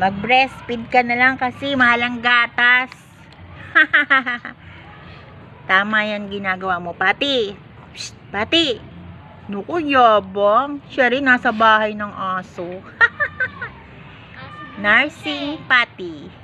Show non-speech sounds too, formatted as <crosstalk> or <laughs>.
Mag-breastfeed ka na lang kasi mahalang gatas. <laughs> Tama yan ginagawa mo. Pati. Psst, pati. Nuko, yabang. Siya rin nasa bahay ng aso. <laughs> Nursing Pati.